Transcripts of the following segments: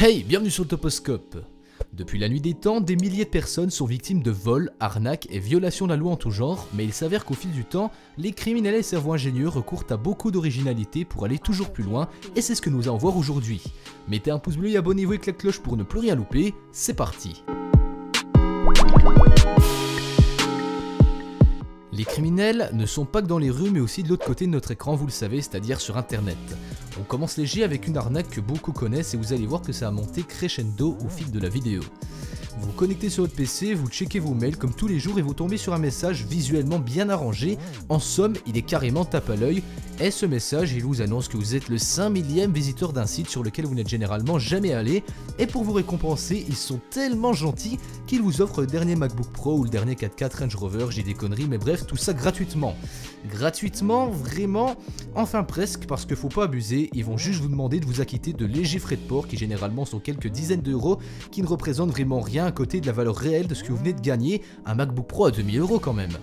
Hey, bienvenue sur Toposcope. Depuis la nuit des temps, des milliers de personnes sont victimes de vols, arnaques et violations de la loi en tout genre, mais il s'avère qu'au fil du temps, les criminels et cerveaux ingénieux recourent à beaucoup d'originalité pour aller toujours plus loin, et c'est ce que nous allons voir aujourd'hui. Mettez un pouce bleu et abonnez-vous avec la cloche pour ne plus rien louper, c'est parti Les criminels ne sont pas que dans les rues mais aussi de l'autre côté de notre écran, vous le savez, c'est-à-dire sur internet. On commence léger avec une arnaque que beaucoup connaissent et vous allez voir que ça a monté crescendo au fil de la vidéo. Vous connectez sur votre PC, vous checkez vos mails comme tous les jours et vous tombez sur un message visuellement bien arrangé. En somme, il est carrément tape à l'œil. Et ce message, il vous annonce que vous êtes le 5 millième visiteur d'un site sur lequel vous n'êtes généralement jamais allé. Et pour vous récompenser, ils sont tellement gentils qu'ils vous offrent le dernier MacBook Pro ou le dernier 4K Range Rover, j'ai des conneries, mais bref, tout ça gratuitement. Gratuitement, vraiment, enfin presque, parce que faut pas abuser, ils vont juste vous demander de vous acquitter de légers frais de port qui généralement sont quelques dizaines d'euros, qui ne représentent vraiment rien à côté de la valeur réelle de ce que vous venez de gagner, un MacBook Pro à 2000 euros quand même.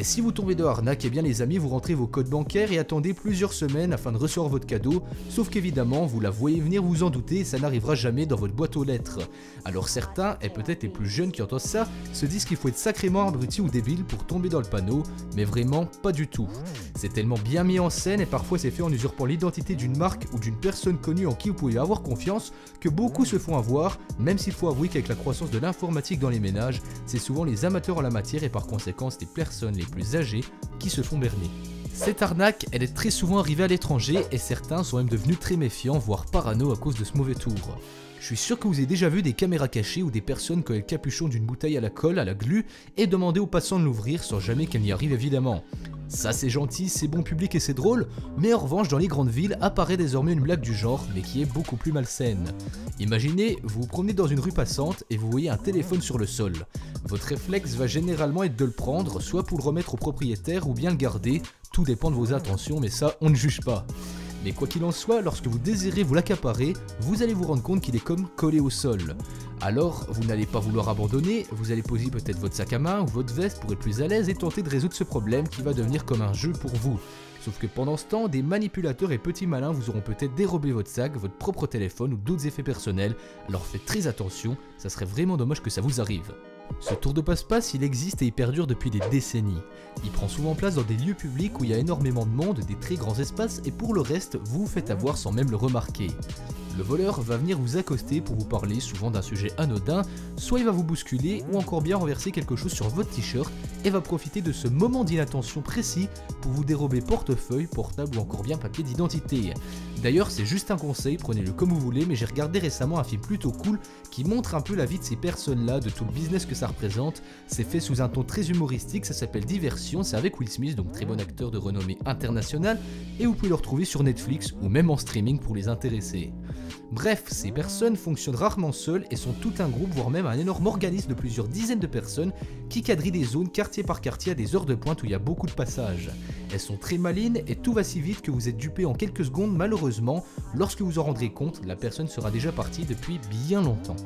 Et si vous tombez de arnaque, eh bien les amis, vous rentrez vos codes bancaires et attendez plusieurs semaines afin de recevoir votre cadeau, sauf qu'évidemment, vous la voyez venir, vous en doutez, ça n'arrivera jamais dans votre boîte aux lettres. Alors certains, et peut-être les plus jeunes qui entendent ça, se disent qu'il faut être sacrément abruti ou débile pour tomber dans le panneau, mais vraiment pas du tout. C'est tellement bien mis en scène et parfois c'est fait en usurpant l'identité d'une marque ou d'une personne connue en qui vous pouvez avoir confiance que beaucoup se font avoir, même s'il faut avouer qu'avec la croissance de l'informatique dans les ménages, c'est souvent les amateurs en la matière et par conséquent les personnes les plus âgés qui se font berner. Cette arnaque, elle est très souvent arrivée à l'étranger et certains sont même devenus très méfiants, voire parano à cause de ce mauvais tour. Je suis sûr que vous avez déjà vu des caméras cachées ou des personnes ont le capuchon d'une bouteille à la colle, à la glu, et demander aux passants de l'ouvrir sans jamais qu'elle n'y arrive évidemment. Ça c'est gentil, c'est bon public et c'est drôle, mais en revanche dans les grandes villes apparaît désormais une blague du genre, mais qui est beaucoup plus malsaine. Imaginez, vous vous promenez dans une rue passante et vous voyez un téléphone sur le sol. Votre réflexe va généralement être de le prendre, soit pour le remettre au propriétaire ou bien le garder, tout dépend de vos intentions, mais ça on ne juge pas. Mais quoi qu'il en soit, lorsque vous désirez vous l'accaparer, vous allez vous rendre compte qu'il est comme collé au sol. Alors, vous n'allez pas vouloir abandonner, vous allez poser peut-être votre sac à main ou votre veste pour être plus à l'aise et tenter de résoudre ce problème qui va devenir comme un jeu pour vous. Sauf que pendant ce temps, des manipulateurs et petits malins vous auront peut-être dérobé votre sac, votre propre téléphone ou d'autres effets personnels, alors faites très attention, ça serait vraiment dommage que ça vous arrive. Ce tour de passe-passe, il existe et il perdure depuis des décennies. Il prend souvent place dans des lieux publics où il y a énormément de monde, des très grands espaces, et pour le reste, vous vous faites avoir sans même le remarquer. Le voleur va venir vous accoster pour vous parler souvent d'un sujet anodin, soit il va vous bousculer ou encore bien renverser quelque chose sur votre t-shirt et va profiter de ce moment d'inattention précis pour vous dérober portefeuille, portable ou encore bien papier d'identité. D'ailleurs, c'est juste un conseil, prenez-le comme vous voulez, mais j'ai regardé récemment un film plutôt cool qui montre un peu la vie de ces personnes-là, de tout le business que ça représente. C'est fait sous un ton très humoristique, ça s'appelle Diversion, c'est avec Will Smith, donc très bon acteur de renommée internationale, et vous pouvez le retrouver sur Netflix ou même en streaming pour les intéresser. Bref, ces personnes fonctionnent rarement seules et sont tout un groupe, voire même un énorme organisme de plusieurs dizaines de personnes qui quadrillent des zones quartier par quartier à des heures de pointe où il y a beaucoup de passages. Elles sont très malines et tout va si vite que vous êtes dupé en quelques secondes. Malheureusement, lorsque vous en rendrez compte, la personne sera déjà partie depuis bien longtemps.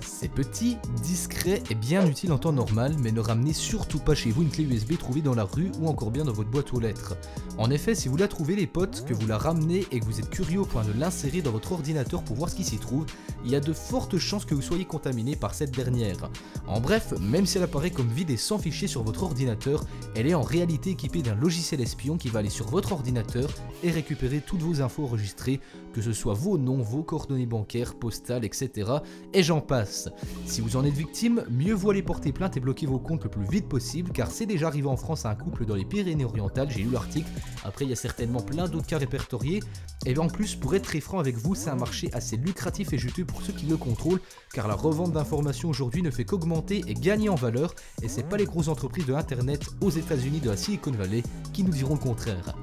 C'est petit, discret et bien utile en temps normal, mais ne ramenez surtout pas chez vous une clé USB trouvée dans la rue ou encore bien dans votre boîte aux lettres. En effet, si vous la trouvez les potes, que vous la ramenez et que vous êtes curieux au point de l'insérer dans votre ordinateur pour voir ce qui s'y trouve, il y a de fortes chances que vous soyez contaminé par cette dernière. En bref, même si elle apparaît comme vide et sans fichier sur votre ordinateur, elle est en réalité équipée d'un logiciel espion qui va aller sur votre ordinateur et récupérer toutes vos infos enregistrées, que ce soit vos noms, vos coordonnées bancaires, postales, etc. Et j'en passe. Si vous en êtes victime, mieux vaut aller porter plainte et bloquer vos comptes le plus vite possible, car c'est déjà arrivé en France à un couple dans les Pyrénées-Orientales, j'ai lu l'article, après il y a certainement plein d'autres cas répertoriés, et en plus pour être très franc avec vous, c'est un marché assez lucratif et juteux pour ceux qui le contrôlent, car la revente d'informations aujourd'hui ne fait qu'augmenter et gagner en valeur, et c'est pas les grosses entreprises de internet aux États-Unis de la Silicon Valley qui nous diront le contraire.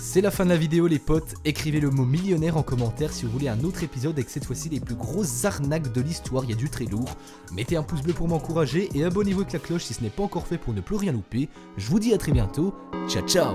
C'est la fin de la vidéo les potes, écrivez le mot millionnaire en commentaire si vous voulez un autre épisode avec cette fois-ci les plus grosses arnaques de l'histoire, il y a du très lourd. Mettez un pouce bleu pour m'encourager et abonnez-vous avec la cloche si ce n'est pas encore fait pour ne plus rien louper. Je vous dis à très bientôt, ciao ciao